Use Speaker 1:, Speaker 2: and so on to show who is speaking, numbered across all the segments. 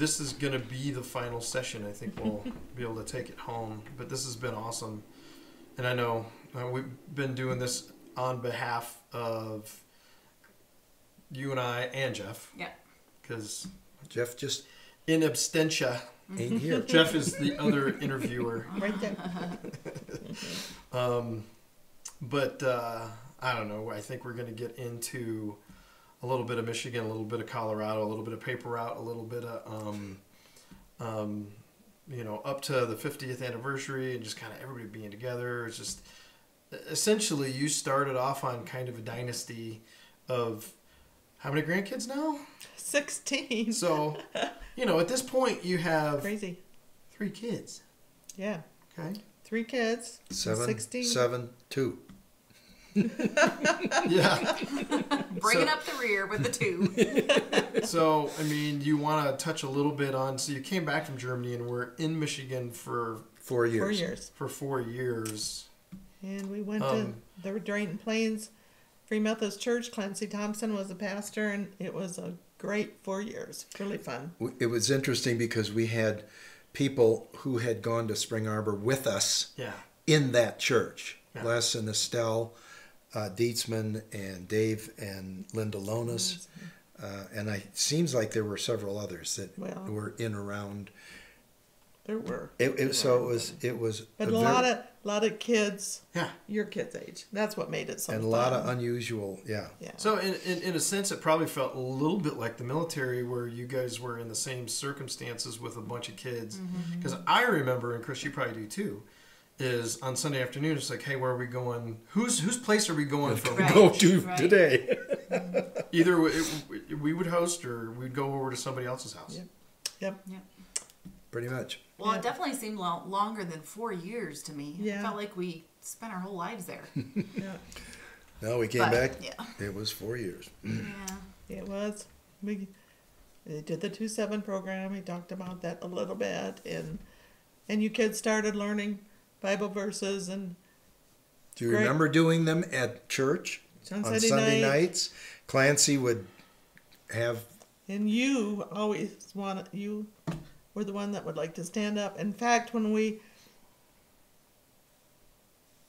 Speaker 1: I think this is going to be the final session. I think we'll be able to take it home. But this has been awesome, and I know uh, we've been doing this on behalf of you and I and Jeff.
Speaker 2: Yeah.
Speaker 1: Because
Speaker 3: Jeff just
Speaker 1: in absentia,
Speaker 3: ain't here.
Speaker 1: Jeff is the other interviewer.
Speaker 4: Right there.
Speaker 1: Um, but uh, I don't know. I think we're going to get into a little bit of Michigan, a little bit of Colorado, a little bit of paper route, a little bit of, um, um, you know, up to the 50th anniversary and just kind of everybody being together. It's just essentially you started off on kind of a dynasty of how many grandkids now?
Speaker 4: 16.
Speaker 1: So, you know, at this point you have
Speaker 4: Crazy.
Speaker 1: three kids.
Speaker 4: Yeah.
Speaker 1: Okay.
Speaker 4: Three kids.
Speaker 3: Seven,
Speaker 4: 16.
Speaker 3: seven, two.
Speaker 1: Yeah.
Speaker 2: Bringing
Speaker 1: So-
Speaker 2: up the rear with the two.
Speaker 1: so I mean, you want to touch a little bit on. So you came back from Germany and were in Michigan for
Speaker 3: Four years.
Speaker 4: Four years.
Speaker 1: for four years.
Speaker 4: And we went
Speaker 1: Um,
Speaker 4: to the Drayton Plains Free Methodist Church. Clancy Thompson was the pastor, and it was a great four years. Really fun.
Speaker 3: It was interesting because we had people who had gone to Spring Arbor with us
Speaker 1: Yeah,
Speaker 3: in that church.
Speaker 1: Yeah.
Speaker 3: Les and Estelle uh, Dietzman and Dave and Linda Lonis. Uh, and I, it seems like there were several others that
Speaker 4: Well.
Speaker 3: were in around.
Speaker 4: There were.
Speaker 3: It, it, so it was it was
Speaker 4: But a
Speaker 3: very-
Speaker 4: lot of lot of kids
Speaker 1: yeah.
Speaker 4: your kids' age. That's what made it so
Speaker 3: and a
Speaker 4: fun.
Speaker 3: lot of unusual yeah
Speaker 4: yeah.
Speaker 1: So in, in in a sense, it probably felt a little bit like the military, where you guys were in the same circumstances with a bunch of kids. Because I remember, and Chris, you probably do too. Is on Sunday afternoon. It's like, hey, where are we going? Whose whose place are we going for?
Speaker 2: Right.
Speaker 3: go to
Speaker 2: right.
Speaker 3: today. Mm.
Speaker 1: Either we, we would host or we'd go over to somebody else's house.
Speaker 4: Yep. Yep.
Speaker 3: Pretty much.
Speaker 2: Well,
Speaker 4: Yeah.
Speaker 2: it definitely seemed lo- longer than four years to me.
Speaker 4: Yeah.
Speaker 2: It felt like we spent our whole lives there.
Speaker 4: Yeah.
Speaker 3: No, we came
Speaker 2: But,
Speaker 3: back.
Speaker 2: yeah.
Speaker 3: It was four years.
Speaker 2: yeah.
Speaker 4: It was. We they did the two seven program. We talked about that a little bit, and and you kids started learning Bible verses and
Speaker 3: Do you
Speaker 4: Great.
Speaker 3: remember doing them at church
Speaker 4: on,
Speaker 3: on
Speaker 4: Sunday,
Speaker 3: Sunday
Speaker 4: night.
Speaker 3: nights? Clancy would have
Speaker 4: And you always wanted you were the one that would like to stand up. In fact, when we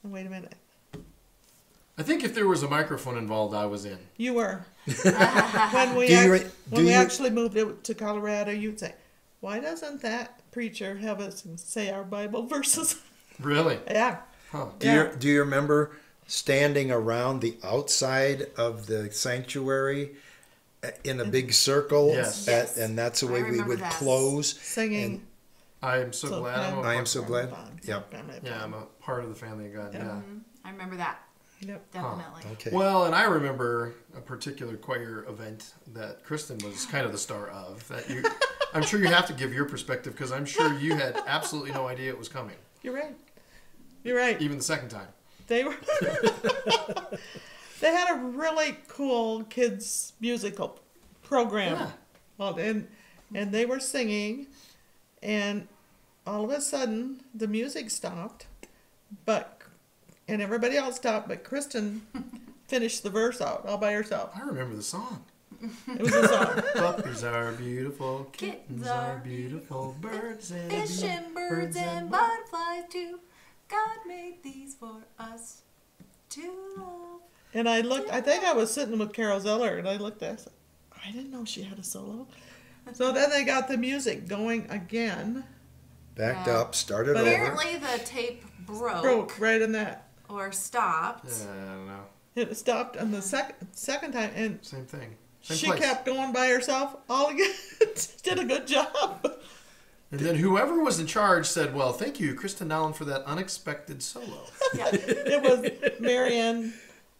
Speaker 4: wait a minute,
Speaker 1: I think if there was a microphone involved, I was in.
Speaker 4: you were when we
Speaker 3: Do you
Speaker 4: act-
Speaker 3: re-
Speaker 4: when
Speaker 3: do
Speaker 4: we
Speaker 3: you-
Speaker 4: actually moved it to Colorado. You'd say, "Why doesn't that preacher have us say our Bible verses?"
Speaker 1: Really?
Speaker 4: yeah,
Speaker 1: Huh.
Speaker 3: Do
Speaker 4: Yeah.
Speaker 3: you do you remember standing around the outside of the sanctuary uh, in a big circle?
Speaker 1: Yes.
Speaker 3: At-
Speaker 2: Yes.
Speaker 3: and that's the way we would
Speaker 2: that.
Speaker 3: close.
Speaker 4: singing.
Speaker 1: I am so, glad I'm a
Speaker 3: I am so glad.
Speaker 4: Fun.
Speaker 3: Yep.
Speaker 1: Yeah. I'm a part of the family of God.
Speaker 4: Yeah.
Speaker 1: Yeah.
Speaker 2: Mhm. I remember that
Speaker 4: Yep.
Speaker 2: definitely.
Speaker 3: Okay.
Speaker 1: Well, and I remember a particular choir event that Kristen was kind of the star of. That you, I'm sure you have to give your perspective because I'm sure you had absolutely no idea it was coming,
Speaker 4: You're right. You're right.
Speaker 1: even the second time.
Speaker 4: They were. they had a really cool kids musical program.
Speaker 1: Yeah.
Speaker 4: Well, and and they were singing, and all of a sudden the music stopped, but and everybody else stopped, but Kristen finished the verse out all by herself.
Speaker 1: I remember the song.
Speaker 4: It was a song.
Speaker 1: Puppies are beautiful, kittens
Speaker 2: Kittens
Speaker 1: are
Speaker 2: are
Speaker 1: beautiful, birds and
Speaker 2: Fish
Speaker 1: bee-
Speaker 2: and birds and butterflies too. God made these for us to love.
Speaker 4: And I looked. I think I was sitting with Carol Zeller, and I looked at. I said, I didn't know she had a solo. So then they got the music going again.
Speaker 3: Backed
Speaker 2: Yeah.
Speaker 3: up, started
Speaker 4: But
Speaker 3: over.
Speaker 2: Apparently the tape broke,
Speaker 4: Broke right in that.
Speaker 2: or stopped.
Speaker 1: Yeah, I don't know.
Speaker 4: It stopped on the second second time, and
Speaker 1: Same thing. Same
Speaker 4: she
Speaker 1: place.
Speaker 4: kept going by herself. All again, did a good job.
Speaker 1: And then whoever was in charge said, "Well, thank you, Kristen Allen, for that unexpected solo."
Speaker 2: Yeah.
Speaker 4: It was Marianne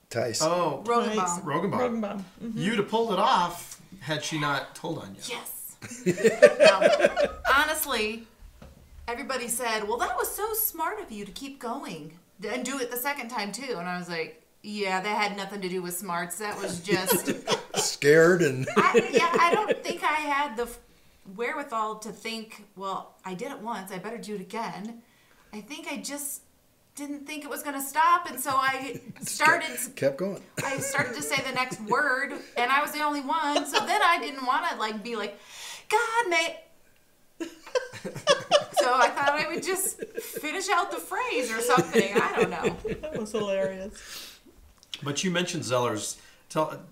Speaker 3: Tice.
Speaker 1: Oh,
Speaker 2: Rosenbaum.
Speaker 4: Tice-
Speaker 1: Rogenbaum.
Speaker 4: Rogenbaum. Mhm.
Speaker 1: You'd have pulled it off had she not told on you.
Speaker 2: Yes. Now, honestly, everybody said, "Well, that was so smart of you to keep going and do it the second time too." And I was like, "Yeah, that had nothing to do with smarts. That was just
Speaker 3: Scared and
Speaker 2: I, yeah, I don't think I had the wherewithal to think, well, I did it once, I better do it again. I think I just didn't think it was going to stop, and so I started.
Speaker 3: Kept going.
Speaker 2: I started to say the next word, and I was the only one. So then I didn't want to like be like, God mate. so I thought I would just finish out the phrase or something. I don't know.
Speaker 4: That was hilarious.
Speaker 1: But you mentioned Zellers. Tell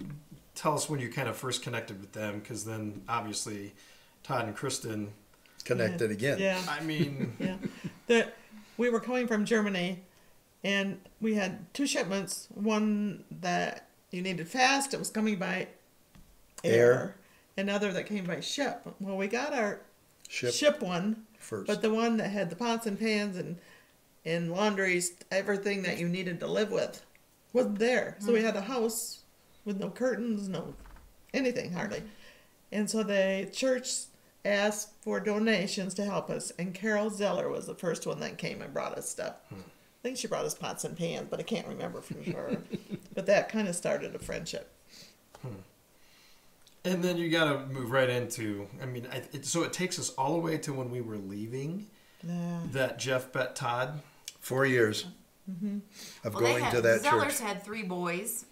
Speaker 1: tell us when you kind of first connected with them, because then obviously Todd and Kristen.
Speaker 3: Connected again.
Speaker 4: Yeah.
Speaker 1: I mean,
Speaker 4: yeah. The, we were coming from Germany, and we had two shipments. One that you needed fast; it was coming by air.
Speaker 3: Air.
Speaker 4: Another that came by ship. Well, we got our
Speaker 3: Ship,
Speaker 4: ship one,
Speaker 3: first.
Speaker 4: but the one that had the pots and pans and and laundries, everything that you needed to live with, wasn't there. So we mm-hmm. had a house with no curtains, no anything hardly. And so the church asked for donations to help us, and Carol Zeller was the first one that came and brought us stuff. I think she brought us pots and pans, but I can't remember for sure. but that kind of started a friendship.
Speaker 1: and then you got to move right into. I mean, I, it, so it takes us all the way to when we were leaving.
Speaker 4: Yeah.
Speaker 1: That Jeff bet Todd.
Speaker 3: Four years
Speaker 4: Mm-hmm.
Speaker 3: of
Speaker 2: Well,
Speaker 3: going
Speaker 2: had,
Speaker 3: to that
Speaker 2: Zellers
Speaker 3: church.
Speaker 2: had three boys,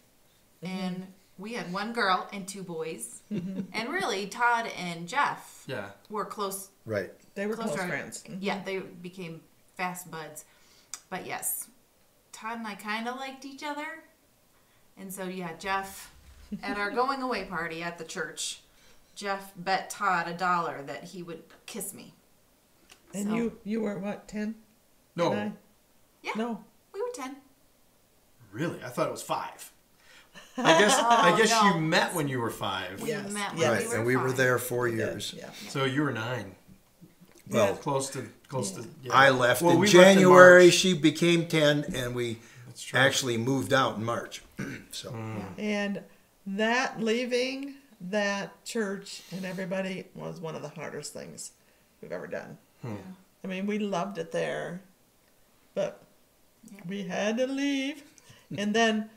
Speaker 2: and we had one girl and two boys. And really, Todd and Jeff
Speaker 1: Yeah.
Speaker 2: were close.
Speaker 3: Right.
Speaker 4: They were close
Speaker 2: closer.
Speaker 4: friends. Mhm.
Speaker 2: Yeah, they became fast buds. But yes, Todd and I kind of liked each other. And so, yeah, Jeff, at our going away party at the church, Jeff bet Todd a dollar that he would kiss me.
Speaker 4: And
Speaker 2: So-
Speaker 4: you you were what ten?
Speaker 1: No,
Speaker 2: Yeah,
Speaker 4: No.
Speaker 2: we were 10.
Speaker 1: really, I thought it was five. I guess oh, I
Speaker 2: Oh,
Speaker 1: guess
Speaker 2: no.
Speaker 1: you met when you were five.
Speaker 2: We
Speaker 4: Yes.
Speaker 2: met when
Speaker 3: Right.
Speaker 2: we were
Speaker 3: and we were there four years.
Speaker 4: Yeah.
Speaker 1: So you were nine.
Speaker 3: Well,
Speaker 1: Close to close to. Yeah.
Speaker 3: I left
Speaker 1: Well,
Speaker 3: in
Speaker 1: we left in
Speaker 3: January. She became 10, and we actually moved out in March. so, hmm.
Speaker 4: And that leaving that church and everybody was one of the hardest things we've ever done. Hmm. I mean, we loved it there, but
Speaker 2: Yeah.
Speaker 4: we had to leave. and then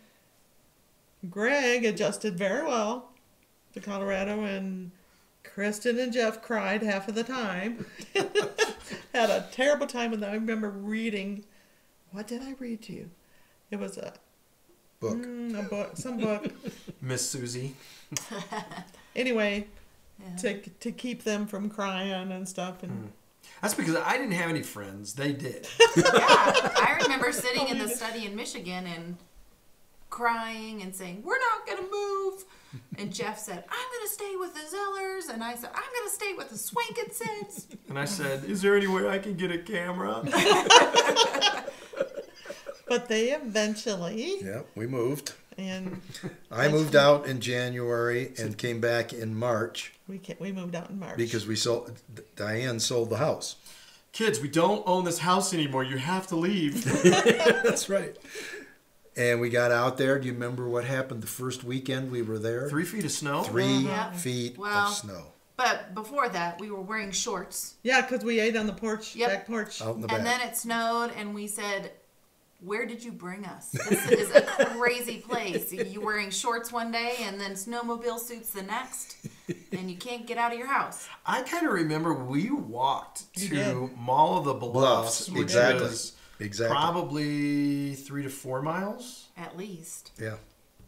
Speaker 4: Greg adjusted very well to Colorado, and Kristen and Jeff cried half of the time. had a terrible time, and I remember reading. What did I read to you? It was a
Speaker 3: book.
Speaker 4: mm, a book, some book.
Speaker 1: Miss Susie.
Speaker 4: anyway,
Speaker 2: Yeah.
Speaker 4: to to keep them from crying and stuff, and
Speaker 1: That's because I didn't have any friends. They did.
Speaker 2: yeah, I remember sitting in the study in Michigan and crying and saying, "We're not gonna move." And Jeff said, "I'm gonna stay with the Zellers," and I said, "I'm gonna stay with the Swankinsons."
Speaker 1: And I said, "Is there any way I can get a camera?"
Speaker 4: but they eventually
Speaker 3: Yeah, we moved.
Speaker 4: and
Speaker 3: I moved out in January and came back in March
Speaker 4: we can, we moved out in March
Speaker 3: because we sold. Diane sold the house.
Speaker 1: Kids, we don't own this house anymore. You have to leave.
Speaker 3: That's right. And we got out there. Do you remember what happened the first weekend we were there?
Speaker 1: Three feet of snow.
Speaker 3: Three mm-hmm.
Speaker 2: Yeah.
Speaker 3: feet
Speaker 2: Well,
Speaker 3: of snow
Speaker 2: But before that, we were wearing shorts,
Speaker 4: yeah, because we ate on the porch,
Speaker 2: Yep.
Speaker 4: back porch.
Speaker 3: out in the back.
Speaker 2: and then it snowed, and we said. Where did you bring us? This is a crazy place. You're wearing shorts one day and then snowmobile suits the next, and you can't get out of your house.
Speaker 1: I kind of remember we walked to. Mall of the Bluffs,
Speaker 3: Bluffs,
Speaker 1: which
Speaker 3: exactly.
Speaker 1: was
Speaker 3: exactly.
Speaker 1: probably three to four miles,
Speaker 2: At least.
Speaker 3: yeah.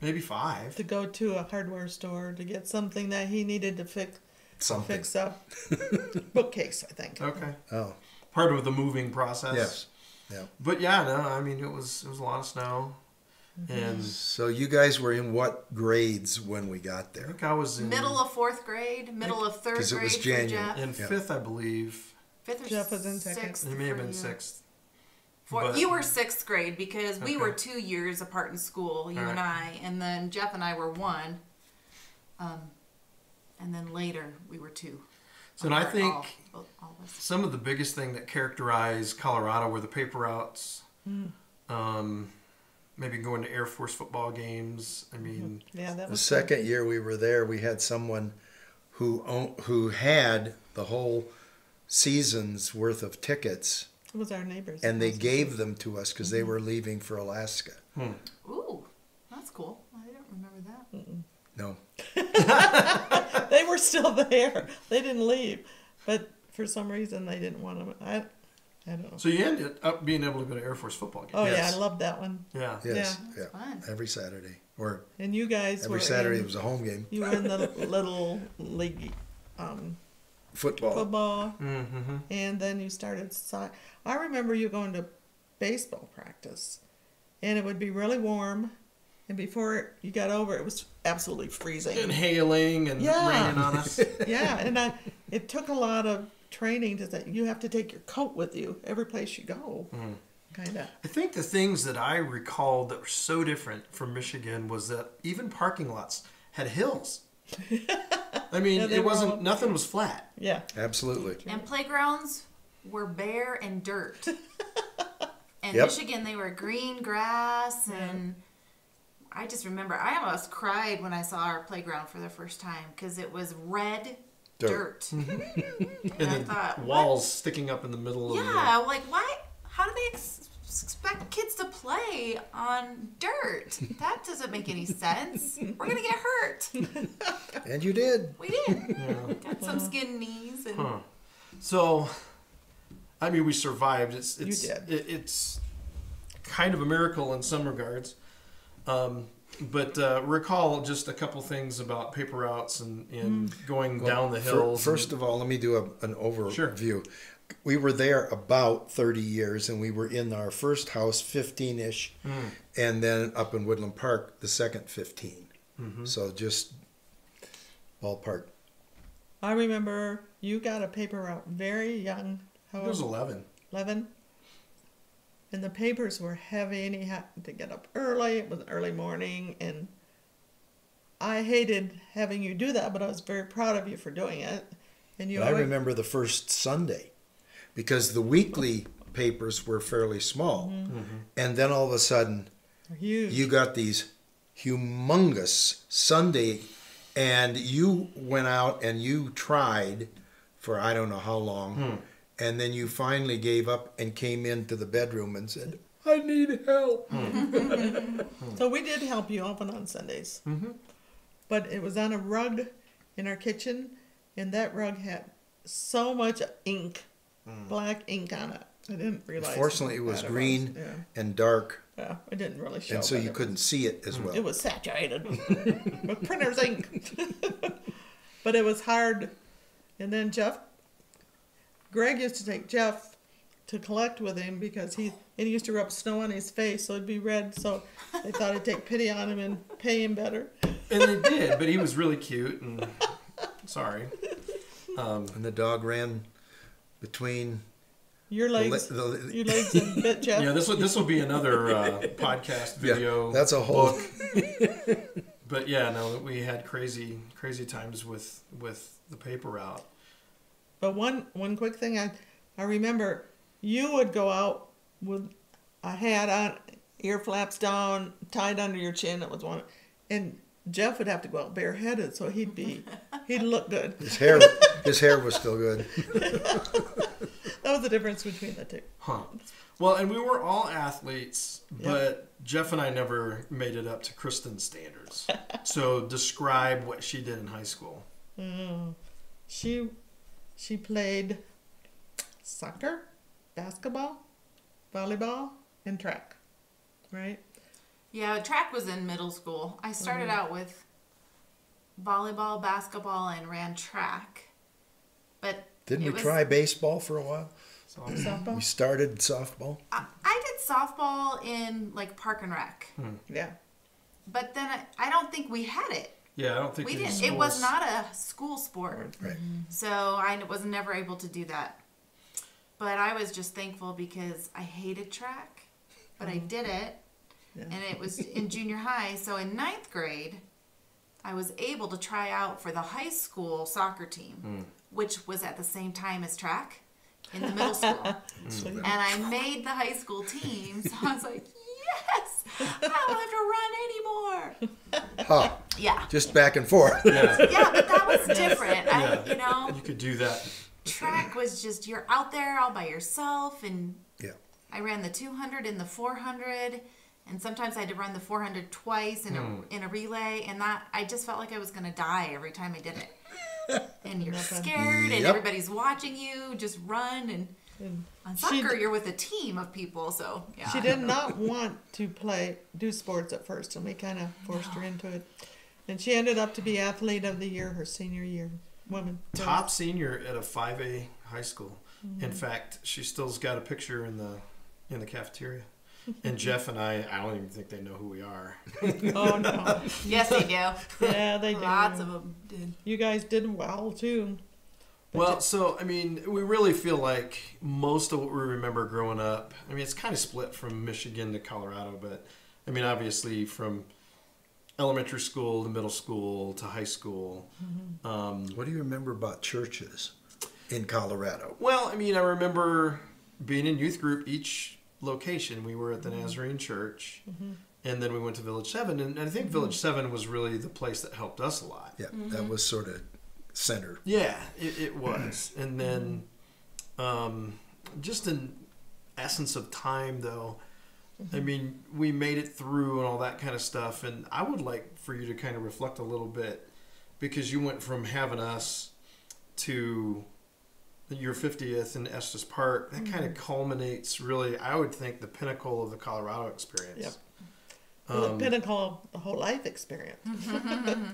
Speaker 1: maybe five.
Speaker 4: to go to a hardware store to get something that he needed to fix
Speaker 3: Something.
Speaker 4: fix up bookcase, I think.
Speaker 1: Okay,
Speaker 3: Oh,
Speaker 1: part of the moving process.
Speaker 3: yes. Yeah.
Speaker 1: But yeah, no, I mean it was it was a lot of snow, mm-hmm. and
Speaker 3: So you guys were in what grades when we got
Speaker 1: I
Speaker 3: there?
Speaker 1: think I was in
Speaker 2: Middle of fourth grade, middle of third.
Speaker 3: Because it was January.
Speaker 2: Jeff.
Speaker 1: in
Speaker 3: Yeah.
Speaker 1: fifth, I believe.
Speaker 2: Fifth or
Speaker 4: Jeff was in second.
Speaker 2: sixth.
Speaker 1: It may have been
Speaker 2: you.
Speaker 1: sixth.
Speaker 2: For,
Speaker 1: but-
Speaker 2: you were sixth grade because we were two years apart in school, you
Speaker 1: All
Speaker 2: and
Speaker 1: right.
Speaker 2: I, and then Jeff and I were one. Um, and then later we were two.
Speaker 1: So and I think
Speaker 2: all, all of
Speaker 1: some of the biggest thing that characterized Colorado were the paper routes. Um, maybe going to Air Force football games. I mean,
Speaker 4: Yeah, that was
Speaker 3: The
Speaker 4: was
Speaker 3: second year we were there, we had someone who who had the whole season's worth of tickets,
Speaker 4: it was our neighbors.
Speaker 3: and they gave them to us because they were leaving for Alaska.
Speaker 2: Ooh, that's cool. I didn't remember that.
Speaker 3: No,
Speaker 4: they were still there. They didn't leave, but for some reason they didn't want them. I, I don't know.
Speaker 1: So you ended up being able to go to Air Force football games.
Speaker 4: Oh yeah, I loved that one.
Speaker 1: Yeah.
Speaker 3: Yes,
Speaker 4: Yeah.
Speaker 3: yeah,
Speaker 2: fun.
Speaker 3: every Saturday or
Speaker 4: And you guys were
Speaker 3: every Saturday
Speaker 4: in,
Speaker 3: it was a home game.
Speaker 4: you were in the little league um,
Speaker 3: Football.
Speaker 4: football,
Speaker 1: Mm-hmm.
Speaker 4: and then you started. So- I remember you going to baseball practice, and it would be really warm, and before you got over, it was absolutely freezing.
Speaker 1: Inhaling and
Speaker 4: Yeah.
Speaker 1: raining on us.
Speaker 4: yeah, and I, it took a lot of training to that you have to take your coat with you every place you go,
Speaker 1: Mm.
Speaker 4: kind of.
Speaker 1: I think the things that I recalled that were so different from Michigan was that even parking lots had hills. I mean,
Speaker 4: Yeah,
Speaker 1: it wasn't
Speaker 4: all-
Speaker 1: nothing was flat.
Speaker 4: Yeah,
Speaker 3: Absolutely.
Speaker 2: And playgrounds were bare and dirt. And
Speaker 3: Yep.
Speaker 2: Michigan, they were green grass, and I just remember I almost cried when I saw our playground for the first time because it was red
Speaker 3: Dirt.
Speaker 2: dirt. Mm-hmm. and
Speaker 1: And
Speaker 2: I
Speaker 1: then
Speaker 2: thought, what?
Speaker 1: walls sticking up in the middle of the
Speaker 2: Yeah, uh, like why? How do they ex- expect kids to play on dirt? That doesn't make any sense. We're gonna get hurt.
Speaker 3: And you did.
Speaker 2: We did.
Speaker 1: Yeah.
Speaker 2: Got some skin knees and
Speaker 1: Huh. So, I mean, we survived. It's
Speaker 4: You
Speaker 1: it's
Speaker 4: did.
Speaker 1: It, it's kind of a miracle in some regards. Um, but uh, recall just a couple things about paper routes and, and going down the
Speaker 3: Fir-
Speaker 1: hills.
Speaker 3: First of all, let me do a, an
Speaker 1: Sure.
Speaker 3: overview. We were there about 30 years and we were in our first house 15 ish,
Speaker 1: Hmm.
Speaker 3: and then up in Woodland Park, the second 15.
Speaker 1: Mm-hmm.
Speaker 3: So just ballpark.
Speaker 4: I remember you got a paper out very young. How
Speaker 1: it was 11.
Speaker 4: 11 and the papers were heavy and he had to get up early it was early morning and i hated having you do that but i was very proud of you for doing it and you
Speaker 3: But I remember the first Sunday because the weekly papers were fairly small.
Speaker 1: Mm-hmm.
Speaker 3: And then all of a sudden,
Speaker 4: huge
Speaker 3: you got these humongous Sunday, and you went out and you tried for I don't know how long,
Speaker 1: Hmm.
Speaker 3: and then you finally gave up and came into the bedroom and said, "I need help."
Speaker 4: so we did help you often on sundays
Speaker 1: Mm-hmm.
Speaker 4: but it was on a rug in our kitchen and that rug had so much ink black ink on it i didn't realize
Speaker 3: Fortunately, it
Speaker 4: how
Speaker 3: was
Speaker 4: bad
Speaker 3: green
Speaker 4: yeah,
Speaker 3: and dark,
Speaker 4: yeah i didn't really show
Speaker 3: and so you couldn't see it as well.
Speaker 4: It was saturated with printer's ink. but it was hard. And then Jeff, Greg used to take Jeff to collect with him because he and he used to rub snow on his face so it'd be red. So they thought I'd take pity on him and pay him better.
Speaker 1: And they did, but he was really cute and sorry. Um,
Speaker 3: and the dog ran between
Speaker 4: Your legs,
Speaker 3: le- the
Speaker 4: your legs and bit Jeff.
Speaker 1: yeah, this will this will be another uh, podcast
Speaker 3: yeah,
Speaker 1: video.
Speaker 3: that's a whole.
Speaker 1: But yeah, no, we had crazy crazy times with with the paper route.
Speaker 4: But one one quick thing I I remember you would go out with a hat on, ear flaps down, tied under your chin. It was one, and Jeff would have to go out bareheaded, so he'd be he'd look good.
Speaker 3: His hair, his hair was still good.
Speaker 4: That was the difference between the two.
Speaker 1: Huh. Well, and we were all athletes, but Jeff and I never made it up to Kristen's standards. so describe what she did in high school.
Speaker 4: Mm. She she played soccer, basketball, volleyball, and track. Right?
Speaker 2: Yeah, track was in middle school. I started
Speaker 4: Mm-hmm.
Speaker 2: out with volleyball, basketball, and ran track. But
Speaker 3: Didn't
Speaker 2: it
Speaker 3: we
Speaker 2: was-
Speaker 3: try baseball for a while?
Speaker 4: Softball.
Speaker 3: We started softball.
Speaker 2: I, I did softball in like park and rec, hmm.
Speaker 4: Yeah.
Speaker 2: but then I, I don't think we had it.
Speaker 1: yeah, I don't think
Speaker 2: We didn't. It was not a school sport,
Speaker 3: Right. Mm-hmm.
Speaker 2: so I was never able to do that. But I was just thankful because I hated track, but I mm-hmm. did it,
Speaker 4: Yeah.
Speaker 2: and it was in junior high. So in ninth grade, I was able to try out for the high school soccer team, hmm. which was at the same time as track in the middle school.
Speaker 4: Hmm.
Speaker 2: And I made the high school team. So I was like, yes, I don't have to run anymore.
Speaker 3: Ha!
Speaker 2: Yeah.
Speaker 3: Just back and forth.
Speaker 1: Yeah,
Speaker 2: Yeah, but that was different. I, you know,
Speaker 1: you could do that.
Speaker 2: track was just you're out there all by yourself, and
Speaker 3: Yeah.
Speaker 2: I ran the 200 and the 400, and sometimes I had to run the 400 twice in a in a relay, and that I just felt like I was gonna die every time I did it. And you're
Speaker 4: Nothing.
Speaker 2: scared, and everybody's watching you. Just run, and
Speaker 4: And
Speaker 2: On soccer,
Speaker 4: d-
Speaker 2: you're with a team of people, so yeah.
Speaker 4: She did not want to play do sports at first, and we kind of forced her into it. And she ended up to be athlete of the year her senior year, woman.
Speaker 1: Top senior at a 5A high school.
Speaker 4: Mm-hmm.
Speaker 1: In fact, she still's got a picture in the in the cafeteria. And Jeff and I, I don't even think they know who we are.
Speaker 4: Oh no!
Speaker 2: Yes, they do.
Speaker 4: Yeah, they do.
Speaker 2: Lots of them did.
Speaker 4: You guys did well too. But
Speaker 1: Well,
Speaker 4: ju-
Speaker 1: so I mean, we really feel like most of what we remember growing up. I mean, it's kind of split from Michigan to Colorado, but I mean, obviously from elementary school to middle school to high school. Um,
Speaker 3: What do you remember about churches in Colorado?
Speaker 1: well, I mean, I remember being in youth group each location. We were at the
Speaker 4: Mm-hmm.
Speaker 1: Nazarene Church, mm-hmm. and then we went to Village Seven, and I think Village mm-hmm. Seven was really the place that helped us a lot.
Speaker 3: Yeah, that mm-hmm. was sort of center.
Speaker 1: Yeah, it, it was. And then, um, just in essence of time, though, I mean, we made it through and all that kind of stuff. And I would like for you to kind of reflect a little bit because you went from having us to your 50th in Estes Park. That kind of culminates, really, I would think, the pinnacle of the Colorado experience.
Speaker 4: Yep. Well,
Speaker 1: Um,
Speaker 4: the pinnacle of the whole life experience.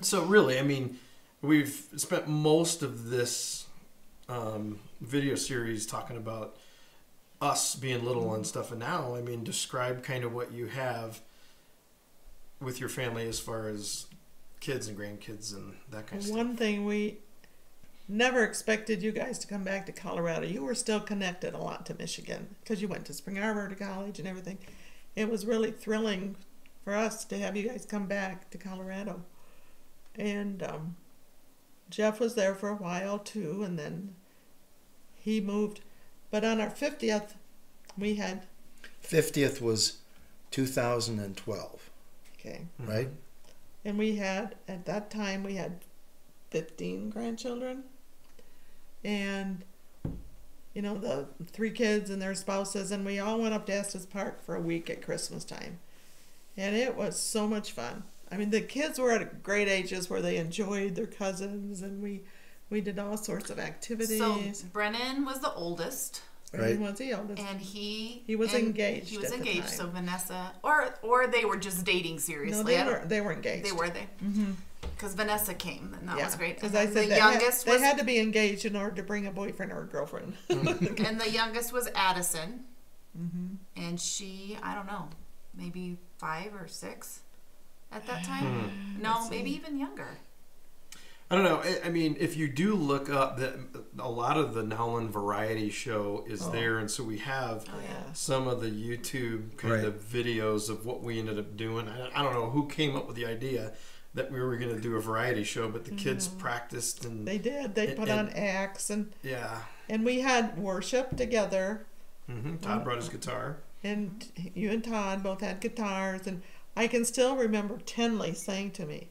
Speaker 1: so really, I mean, we've spent most of this um, video series talking about us being little and stuff, and now, I mean, describe kind of what you have with your family as far as kids and grandkids and that kind of stuff.
Speaker 4: One thing we never expected you guys to come back to Colorado. You were still connected a lot to Michigan because you went to Spring Arbor to college and everything. It was really thrilling for us to have you guys come back to Colorado. And um, Jeff was there for a while too, and then he moved. But on our 50th, we had,
Speaker 3: 50th was 2012,
Speaker 4: okay,
Speaker 3: right?
Speaker 4: and we had, at that time, we had 15 grandchildren. And, you know, the three kids and their spouses, and we all went up to Estes Park for a week at Christmas time. And it was so much fun. I mean, the kids were at great ages where they enjoyed their cousins, and we we did all sorts of activities. So.
Speaker 2: Brennan was the oldest,
Speaker 3: Right.
Speaker 4: He was the oldest.
Speaker 2: and he
Speaker 4: He was engaged
Speaker 2: He was
Speaker 4: at the
Speaker 2: engaged.
Speaker 4: time.
Speaker 2: So Vanessa, or or they were just dating
Speaker 4: no,
Speaker 2: seriously.
Speaker 4: they
Speaker 2: I don't-
Speaker 4: were they were engaged.
Speaker 2: They were they.
Speaker 4: Mm-hmm.
Speaker 2: Because Vanessa came, and that was great.
Speaker 4: Because I said
Speaker 2: the
Speaker 4: they, had,
Speaker 2: youngest
Speaker 4: they
Speaker 2: was,
Speaker 4: had to be engaged in order to bring a boyfriend or a girlfriend.
Speaker 2: and the youngest was Addison,
Speaker 4: mm-hmm.
Speaker 2: and she, I don't know, maybe five or six at that time. no,
Speaker 4: Let's
Speaker 2: maybe
Speaker 4: see.
Speaker 2: even younger.
Speaker 1: I don't know. I, I mean, if you do look up that a lot of the Nowlin variety show is
Speaker 4: Oh.
Speaker 1: there, and so we have
Speaker 2: Oh yeah.
Speaker 1: some of the YouTube kind
Speaker 3: Right.
Speaker 1: of videos of what we ended up doing. I, I don't know who came up with the idea that we were going to do a variety show, but the kids practiced and
Speaker 4: They did. They
Speaker 1: And-
Speaker 4: put
Speaker 1: and-
Speaker 4: on acts and
Speaker 1: yeah.
Speaker 4: and we had worship together.
Speaker 1: hmm Todd brought his guitar.
Speaker 4: And you and Todd both had guitars, and I can still remember Tenley saying to me,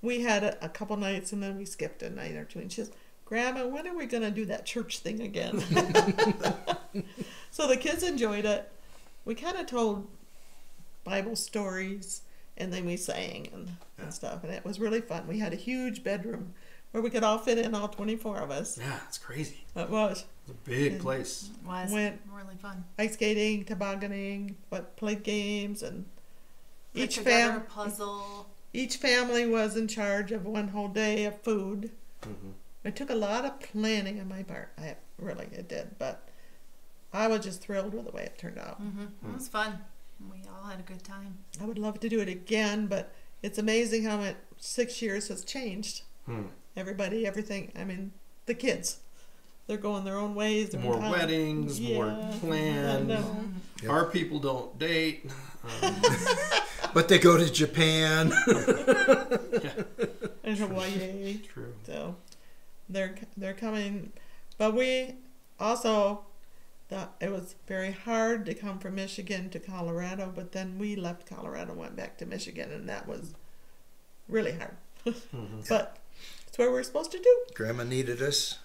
Speaker 4: "We had a, a couple nights, and then we skipped a night or two, and she says." Grandma, when are we going to do that church thing again? so the kids enjoyed it. We kind of told Bible stories and then we sang and,
Speaker 1: Yeah.
Speaker 4: and stuff. And it was really fun. We had a huge bedroom where we could all fit in, all 24 of us.
Speaker 1: Yeah, it's crazy.
Speaker 4: It was
Speaker 1: It's a big place.
Speaker 2: It was
Speaker 4: Went-
Speaker 2: really fun.
Speaker 4: ice skating, tobogganing, but played games and
Speaker 2: Put
Speaker 4: each
Speaker 2: together a puzzle.
Speaker 4: each family was in charge of one whole day of food.
Speaker 1: hmm
Speaker 4: It took a lot of planning on my part. I really it did, but I was just thrilled with the way it turned out.
Speaker 2: hmm
Speaker 1: Hmm.
Speaker 2: It was fun. We all had a good time.
Speaker 4: I would love to do it again, but it's amazing how much six years has changed.
Speaker 1: Hmm.
Speaker 4: Everybody, everything. I mean, the kids, they're going their own ways. they're in
Speaker 1: More
Speaker 4: town.
Speaker 1: weddings, more
Speaker 4: Yeah, I
Speaker 1: planned.
Speaker 3: Yep.
Speaker 1: Our people don't date. Um,
Speaker 3: But they go to Japan.
Speaker 4: in Hawaii.
Speaker 1: true.
Speaker 4: So they're they're coming, but we also thought it was very hard to come from Michigan to Colorado. But then we left Colorado, and went back to Michigan, and that was really hard.
Speaker 1: hmm
Speaker 4: But it's where we're supposed to do.
Speaker 3: Grandma needed us,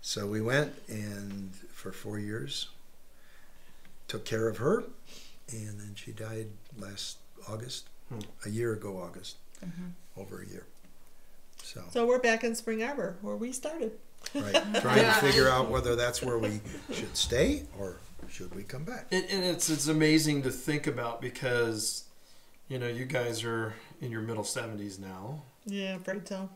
Speaker 3: so we went and for four years took care of her, and then she died last August,
Speaker 1: Hmm.
Speaker 3: a year ago August,
Speaker 2: Mhm.
Speaker 3: over a year. So
Speaker 4: So we're back in Spring Arbor, where we started.
Speaker 3: Right. Trying to figure out whether that's where we should stay or should we come back.
Speaker 1: And, and it's it's amazing to think about because, you know, you guys are in your middle seventies now.
Speaker 4: Yeah, afraid so.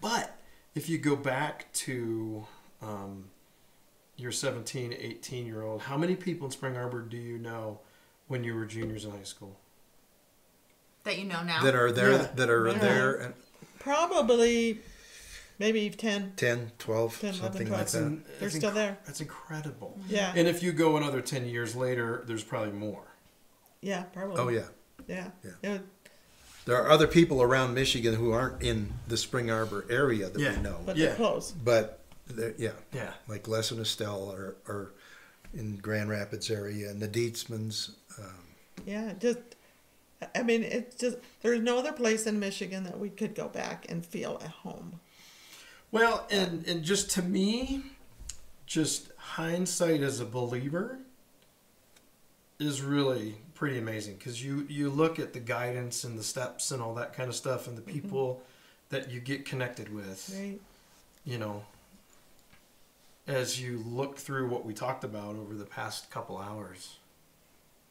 Speaker 1: But if you go back to um, your 17, 18 year old, how many people in Spring Arbor do you know when you were juniors in high school?
Speaker 2: That you know now.
Speaker 3: That are there,
Speaker 1: Yeah.
Speaker 3: that are
Speaker 4: Yeah.
Speaker 3: there, and
Speaker 4: Probably, maybe 10.
Speaker 3: 10, 12,
Speaker 4: 10, 11,
Speaker 3: something
Speaker 4: 12.
Speaker 3: like that.
Speaker 1: in-
Speaker 4: They're still
Speaker 1: inc-
Speaker 4: there.
Speaker 1: That's incredible.
Speaker 4: Yeah.
Speaker 1: And if you go another 10 years later, there's probably more.
Speaker 4: Yeah, probably.
Speaker 3: Oh, yeah.
Speaker 4: Yeah.
Speaker 3: Yeah.
Speaker 4: Yeah.
Speaker 3: There are other people around Michigan who aren't in the Spring Arbor area that
Speaker 1: Yeah.
Speaker 3: we know.
Speaker 4: But
Speaker 1: Yeah.
Speaker 4: they're close.
Speaker 3: But, they're- yeah,
Speaker 1: Yeah.
Speaker 3: like Les and Estelle are, are in Grand Rapids area and the Dietzmans. Um,
Speaker 4: Yeah, just, I mean, it's just, there's no other place in Michigan that we could go back and feel at home.
Speaker 1: Well, and, and just to me, just hindsight as a believer is really pretty amazing because you, you look at the guidance and the steps and all that kind of stuff and the mm-hmm. people that you get connected with.
Speaker 4: Right?
Speaker 1: you know, as you look through what we talked about over the past couple hours.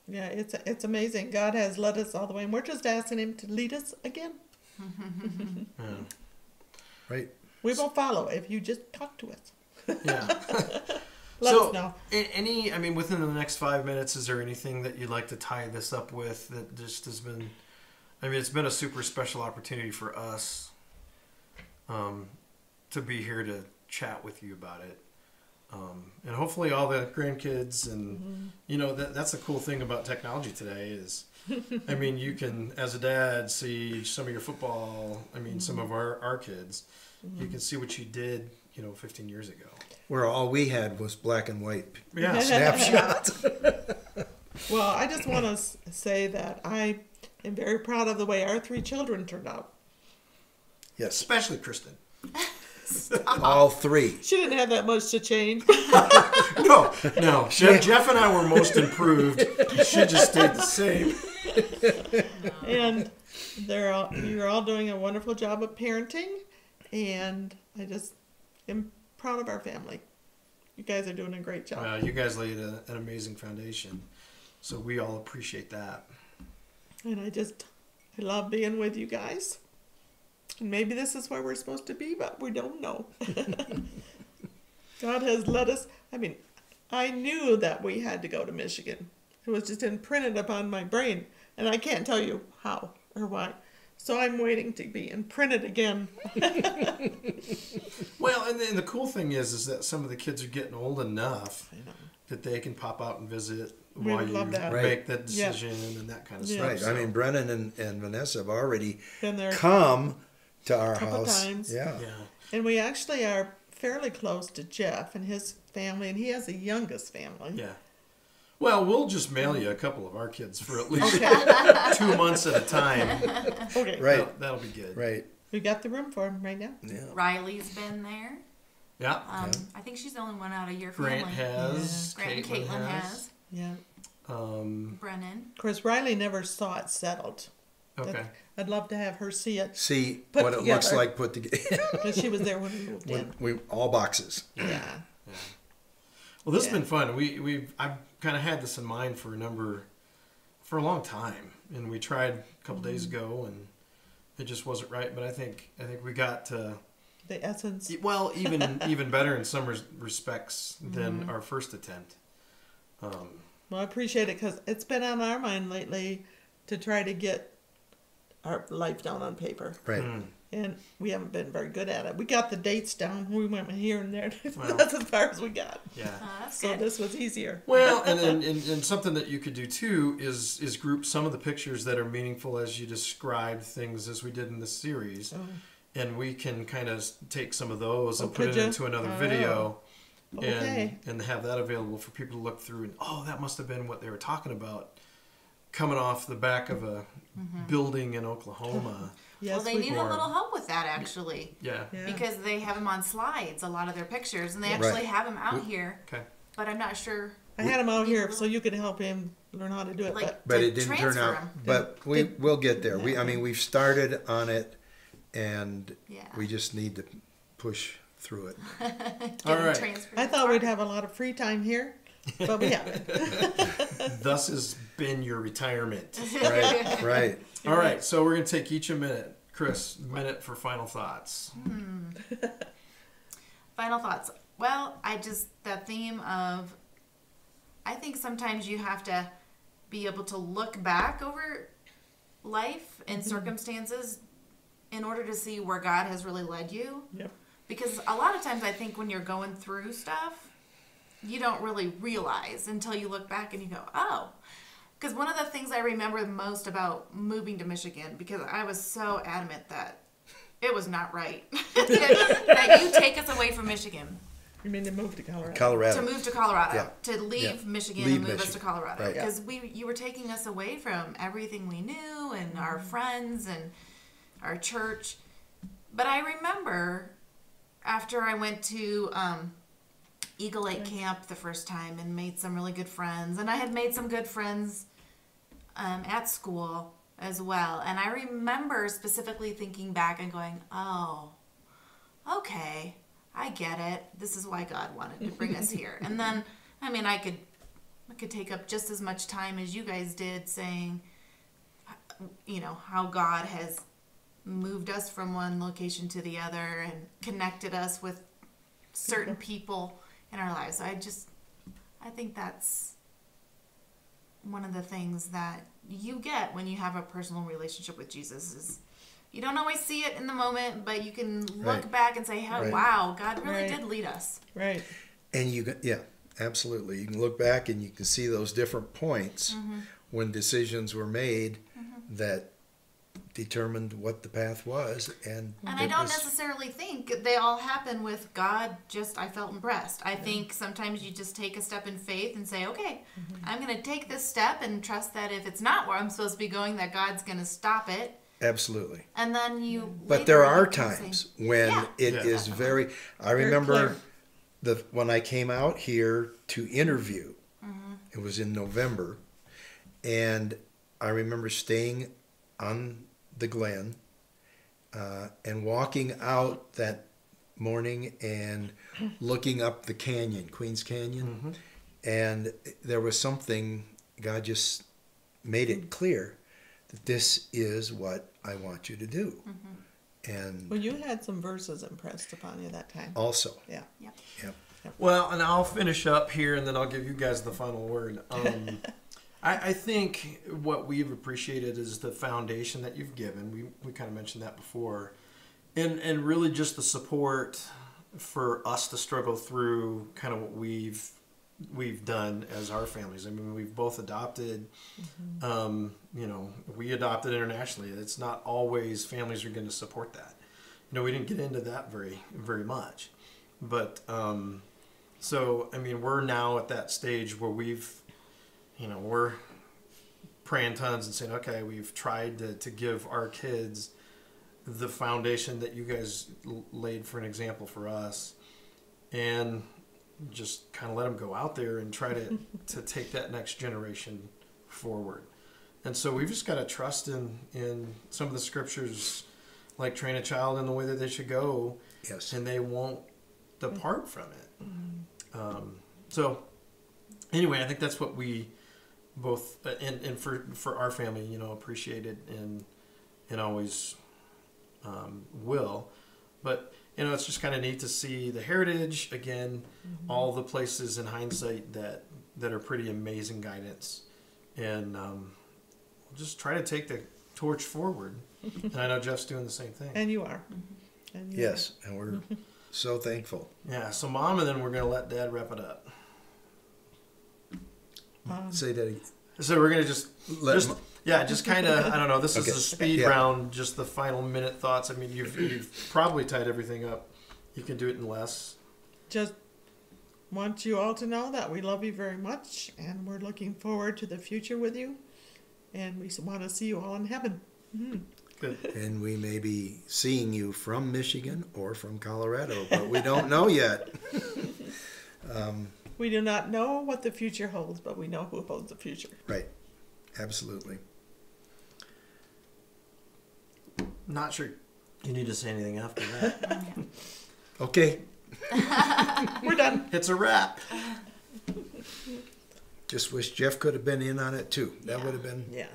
Speaker 4: Yeah, it's it's amazing. God has led us all the way, and we're just asking Him to lead us again.
Speaker 1: Yeah.
Speaker 3: right?
Speaker 4: We will follow if you just talk to us.
Speaker 1: yeah.
Speaker 4: Let
Speaker 1: so,
Speaker 4: us know.
Speaker 1: any, I mean, within the next five minutes, is there anything that you'd like to tie this up with that just has been, I mean, it's been a super special opportunity for us um, to be here to chat with you about it. Um, and hopefully all the grandkids and you know that that's the cool thing about technology today is I mean you can as a dad see some of your football I mean some of our, our kids you can mm-hmm. see what you did you know 15 years ago
Speaker 3: Where all we had was black and white
Speaker 1: yeah.
Speaker 3: snapshots.
Speaker 4: Well, I just want to say that I am very proud of the way our three children turned out.
Speaker 3: yes,
Speaker 1: especially Kristen.
Speaker 3: All three.
Speaker 4: She didn't have that much to change.
Speaker 1: no. No Jeff, Jeff and I were most improved. She just stayed the same.
Speaker 4: And they're all you're all doing a wonderful job of parenting and i just am proud of our family. You guys are doing a great job.
Speaker 1: You guys laid a, an amazing foundation. So we all appreciate that.
Speaker 4: And i just i love being with you guys. And maybe this is where we're supposed to be but we don't know. God has led us i mean i knew that we had to go to michigan. It was just imprinted upon my brain and i can't tell you how or why so i'm waiting to be imprinted again
Speaker 1: Well, and then the cool thing is, is that some of the kids are getting old enough that they can pop out and visit
Speaker 4: We
Speaker 1: while you
Speaker 4: love that.
Speaker 3: Right.
Speaker 1: make that
Speaker 4: Yeah.
Speaker 1: decision and that kind of
Speaker 4: Yeah.
Speaker 1: stuff.
Speaker 3: Right. I mean, Brennan and, and Vanessa have already
Speaker 4: there.
Speaker 3: come to our
Speaker 4: Couple
Speaker 3: house.
Speaker 4: times.
Speaker 3: Yeah.
Speaker 1: yeah,
Speaker 4: And we actually are fairly close to Jeff and his family, and he has the youngest family.
Speaker 1: yeah. Well, we'll just mail you a couple of our kids for at least
Speaker 4: Okay.
Speaker 1: two months at a time.
Speaker 4: okay.
Speaker 3: Right.
Speaker 1: That'll, that'll be good.
Speaker 3: Right.
Speaker 4: We got the room for him right now.
Speaker 3: Yeah.
Speaker 2: Riley's been there.
Speaker 1: Yeah.
Speaker 2: Um,
Speaker 3: Yeah.
Speaker 2: I think she's the only one out of your
Speaker 1: Grant
Speaker 2: family.
Speaker 1: has.
Speaker 2: Grant
Speaker 1: Caitlin,
Speaker 2: Caitlin
Speaker 1: has.
Speaker 2: has.
Speaker 4: Yeah.
Speaker 1: Um,
Speaker 2: Brennan.
Speaker 4: Of course, Riley never saw it settled.
Speaker 1: okay.
Speaker 4: I'd love to have her see it
Speaker 3: See
Speaker 4: Put
Speaker 3: what it looks like put together.
Speaker 4: because she was there when we moved in.
Speaker 3: we all boxes.
Speaker 4: Yeah.
Speaker 1: Well, this
Speaker 4: Yeah.
Speaker 1: has been fun. We we I've kind of had this in mind for a number, for a long time, and we tried a couple days
Speaker 4: Mm-hmm.
Speaker 1: ago, and it just wasn't right. But I think I think we got to
Speaker 4: The essence.
Speaker 1: well even even better in some res- respects
Speaker 4: Mm-hmm.
Speaker 1: than our first attempt. Um,
Speaker 4: Well, I appreciate it because it's been on our mind lately to try to get our life down on paper.
Speaker 3: Right.
Speaker 1: mm,
Speaker 4: And we haven't been very good at it. We got the dates down. We went here and there.
Speaker 1: Well.
Speaker 4: That's as far as we got.
Speaker 1: yeah.
Speaker 2: That's
Speaker 4: So
Speaker 2: good.
Speaker 4: this was easier.
Speaker 1: Well, and, and, and, and something that you could do too is is group some of the pictures that are meaningful as you describe things as we did in this series, and we can kind of take some of those
Speaker 4: Oh,
Speaker 1: and put
Speaker 4: could
Speaker 1: it
Speaker 4: ya?
Speaker 1: into another
Speaker 4: Oh.
Speaker 1: video,
Speaker 4: Okay.
Speaker 1: and and have that available for people to look through. And oh, that must have been what they were talking about, coming off the back of a mm-hmm. building in Oklahoma.
Speaker 4: Yes,
Speaker 2: well, they
Speaker 4: we,
Speaker 2: need a little help with that actually,
Speaker 1: Yeah.
Speaker 4: yeah.
Speaker 2: because they have them on slides. A lot of their pictures, and they
Speaker 3: Right.
Speaker 2: actually have them out here.
Speaker 1: Okay.
Speaker 2: But I'm not sure.
Speaker 4: I had him out here so you could help him learn how to do it.
Speaker 2: Like,
Speaker 4: but
Speaker 3: But it didn't turn
Speaker 2: transfer
Speaker 3: out.
Speaker 2: 'em.
Speaker 3: But we
Speaker 4: Did-
Speaker 3: we'll get there. We I mean we've started on it, and
Speaker 2: Yeah.
Speaker 3: we just need to push through it.
Speaker 1: All
Speaker 2: Getting
Speaker 1: right.
Speaker 2: transferred
Speaker 4: I thought we'd have a lot of free time here, but we haven't.
Speaker 1: Thus has been your retirement.
Speaker 3: Right, right.
Speaker 1: All right, so we're gonna take each a minute. Chris, minute for final thoughts. Hmm.
Speaker 2: Final thoughts. Well, I just the theme of I think sometimes you have to be able to look back over life and mm-hmm. circumstances in order to see where God has really led you.
Speaker 4: Yep.
Speaker 2: Because a lot of times I think when you're going through stuff, you don't really realize until you look back and you go, oh. Because one of the things I remember most about moving to Michigan, because I was so adamant that it was not right that you take us away from Michigan
Speaker 4: You mean to move to Colorado?
Speaker 3: Colorado.
Speaker 2: to move to Colorado,
Speaker 3: Yeah.
Speaker 2: to leave
Speaker 3: Yeah.
Speaker 2: Michigan
Speaker 3: Leave
Speaker 2: and move us to
Speaker 3: Michigan.
Speaker 2: Colorado
Speaker 3: Right.
Speaker 2: because we you were taking us away from everything we knew and our friends and our church. But I remember after I went to um, Eagle Lake Camp the first time and made some really good friends, and I had made some good friends um, at school as well. And I remember specifically thinking back and going, "Oh, okay, I get it. This is why God wanted to bring us here." And then, I mean, I could, I could take up just as much time as you guys did saying, you know, how God has moved us from one location to the other and connected us with certain people in our lives. So I just, I think that's one of the things that you get when you have a personal relationship with Jesus is you don't always see it in the moment, but you can look
Speaker 3: Right.
Speaker 2: back and say, "Hey,
Speaker 3: Right.
Speaker 2: wow, God really
Speaker 4: Right.
Speaker 2: did lead us."
Speaker 4: Right.
Speaker 3: And you can, yeah, absolutely. You can look back and you can see those different points
Speaker 2: Mm-hmm.
Speaker 3: when decisions were made that determined what the path was. And,
Speaker 2: And I don't
Speaker 3: was-
Speaker 2: necessarily think they all happen with God. Just I felt impressed. I think sometimes you just take a step in faith and say, "Okay, I'm going to take this step and trust that if it's not where I'm supposed to be going, that God's going to stop it."
Speaker 3: Absolutely.
Speaker 2: And then you.
Speaker 3: But there are
Speaker 2: can say-
Speaker 3: times when
Speaker 2: Yeah.
Speaker 3: it
Speaker 1: Yeah.
Speaker 3: is very. I remember
Speaker 4: clear.
Speaker 3: the when I came out here to interview.
Speaker 2: Mm-hmm.
Speaker 3: It was in November, and I remember staying on the Glen uh, and walking out that morning and looking up the canyon, Queens Canyon, and there was something God just made it clear that this is what I want you to do, and
Speaker 4: Well, you had some verses impressed upon you that time.
Speaker 3: also,
Speaker 4: Yeah.
Speaker 2: Yep.
Speaker 3: yep,
Speaker 1: Well, and I'll finish up here, and then I'll give you guys the final word. Um, I, I think what we've appreciated is the foundation that you've given. We we kind of mentioned that before, and and really just the support for us to struggle through kind of what we've we've done as our families. I mean, we've both adopted. Um, you know, we adopted internationally. It's not always families are going to support that. You know, we didn't get into that very very much, but um, so I mean, we're now at that stage where we've, you know, we're praying tons and saying, okay, we've tried to, to give our kids the foundation that you guys laid for an example for us, and just kind of let them go out there and try to to take that next generation forward. And so we've just got to trust in in some of the scriptures, like train a child in the way that they should go,
Speaker 3: yes,
Speaker 1: and they won't depart from it. Um, so, anyway, I think that's what we both uh, and, and for for our family, you know, appreciated and and always um, will. But you know, it's just kind of neat to see the heritage again, all the places in hindsight that that are pretty amazing guidance, and um, just try to take the torch forward. and I know Jeff's doing the same thing.
Speaker 4: And you are. And you
Speaker 3: yes, and we're so thankful.
Speaker 1: Yeah, so mom, and then we're gonna let dad wrap it up.
Speaker 4: Are. Um,
Speaker 3: Say that again.
Speaker 1: So we're gonna just,
Speaker 3: Let
Speaker 1: just
Speaker 3: mo-
Speaker 1: yeah, just kind of I don't know. This
Speaker 3: Okay.
Speaker 1: is a speed
Speaker 3: Yeah.
Speaker 1: round, just the final minute thoughts. I mean, you've you've probably tied everything up. You can do it in less.
Speaker 4: just want you all to know that we love you very much and we're looking forward to the future with you. And we want to see you all in heaven.
Speaker 1: Good.
Speaker 3: And we may be seeing you from Michigan or from Colorado, but we don't know yet. um,
Speaker 4: We do not know what the future holds, but we know who holds the future.
Speaker 3: right, absolutely.
Speaker 1: Not sure you need to say anything after that.
Speaker 3: Okay,
Speaker 4: We're done.
Speaker 1: It's a wrap.
Speaker 3: Just wish Jeff could have been in on it too. That
Speaker 2: Yeah.
Speaker 3: would have been
Speaker 4: Yeah.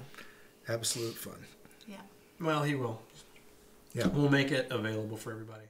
Speaker 3: absolute fun.
Speaker 2: Yeah.
Speaker 1: Well, he will.
Speaker 3: Yeah.
Speaker 1: We'll make it available for everybody.